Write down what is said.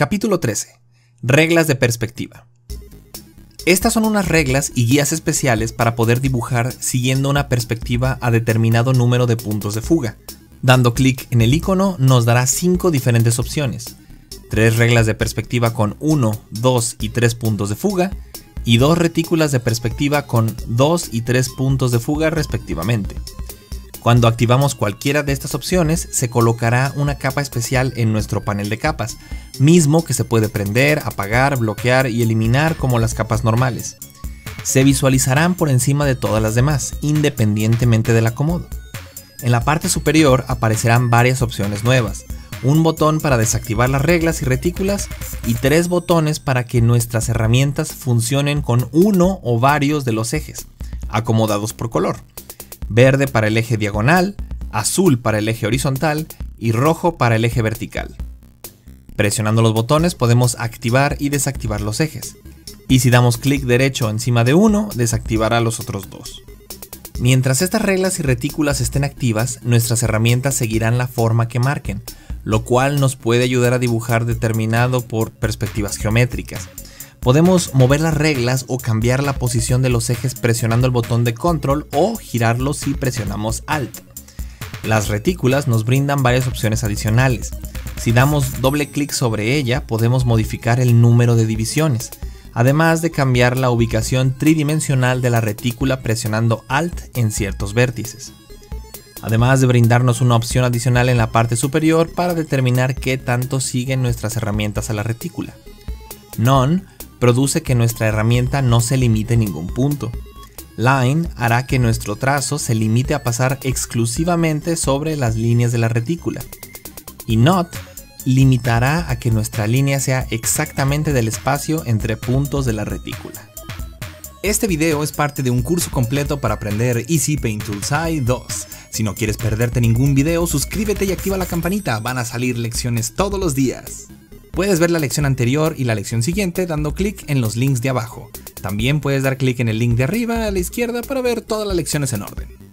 Capítulo 13. Reglas de perspectiva. Estas son unas reglas y guías especiales para poder dibujar siguiendo una perspectiva a determinado número de puntos de fuga. Dando clic en el icono nos dará 5 diferentes opciones. 3 reglas de perspectiva con 1, 2 y 3 puntos de fuga y 2 retículas de perspectiva con 2 y 3 puntos de fuga respectivamente. Cuando activamos cualquiera de estas opciones, se colocará una capa especial en nuestro panel de capas, mismo que se puede prender, apagar, bloquear y eliminar como las capas normales. Se visualizarán por encima de todas las demás, independientemente del acomodo. En la parte superior aparecerán varias opciones nuevas, un botón para desactivar las reglas y retículas y tres botones para que nuestras herramientas funcionen con uno o varios de los ejes, acomodados por color verde para el eje diagonal, azul para el eje horizontal y rojo para el eje vertical. Presionando los botones podemos activar y desactivar los ejes. Y si damos clic derecho encima de uno, desactivará los otros dos. Mientras estas reglas y retículas estén activas, nuestras herramientas seguirán la forma que marquen, lo cual nos puede ayudar a dibujar determinado por perspectivas geométricas. Podemos mover las reglas o cambiar la posición de los ejes presionando el botón de control o girarlos si presionamos alt. Las retículas nos brindan varias opciones adicionales. Si damos doble clic sobre ella podemos modificar el número de divisiones, además de cambiar la ubicación tridimensional de la retícula presionando alt en ciertos vértices. Además de brindarnos una opción adicional en la parte superior para determinar qué tanto siguen nuestras herramientas a la retícula. None produce que nuestra herramienta no se limite en ningún punto. Line hará que nuestro trazo se limite a pasar exclusivamente sobre las líneas de la retícula. Y Not limitará a que nuestra línea sea exactamente del espacio entre puntos de la retícula. Este video es parte de un curso completo para aprender Easy Paint Tools 2. Si no quieres perderte ningún video, suscríbete y activa la campanita, van a salir lecciones todos los días. Puedes ver la lección anterior y la lección siguiente dando clic en los links de abajo. También puedes dar clic en el link de arriba a la izquierda para ver todas las lecciones en orden.